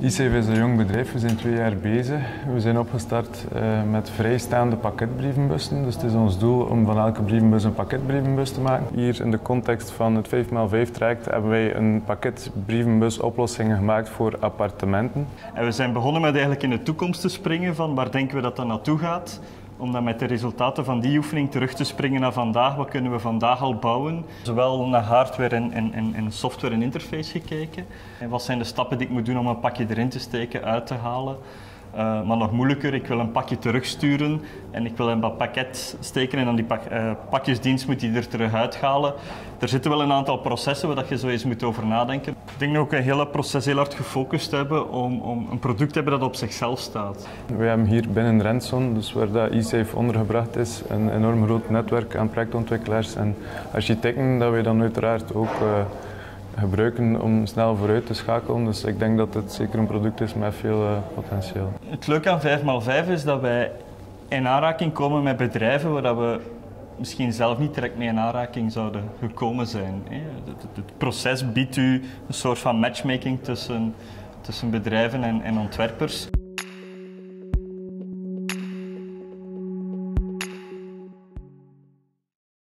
ICV is een jong bedrijf, we zijn twee jaar bezig. We zijn opgestart uh, met vrijstaande pakketbrievenbussen. Dus het is ons doel om van elke brievenbus een pakketbrievenbus te maken. Hier in de context van het 5x5 traject hebben wij een pakketbrievenbus oplossingen gemaakt voor appartementen. En we zijn begonnen met eigenlijk in de toekomst te springen van waar denken we dat dat naartoe gaat om dan met de resultaten van die oefening terug te springen naar vandaag. Wat kunnen we vandaag al bouwen? Zowel naar hardware en, en, en software en interface gekeken. En wat zijn de stappen die ik moet doen om een pakje erin te steken, uit te halen? Uh, maar nog moeilijker, ik wil een pakje terugsturen en ik wil een pakket steken en dan die pak, uh, pakjesdienst moet die er terug uithalen. Er zitten wel een aantal processen waar je zo eens moet over nadenken. Ik denk dat we ook een hele proces heel hard gefocust hebben om, om een product te hebben dat op zichzelf staat. We hebben hier binnen Renson, dus waar dat eSafe ondergebracht is, een enorm groot netwerk aan projectontwikkelaars en architecten dat wij dan uiteraard ook uh, gebruiken om snel vooruit te schakelen. Dus ik denk dat het zeker een product is met veel uh, potentieel. Het leuke aan 5x5 is dat wij in aanraking komen met bedrijven waar we misschien zelf niet direct mee in aanraking zouden gekomen zijn. Het, proces biedt u een soort van matchmaking tussen, tussen bedrijven en, en ontwerpers.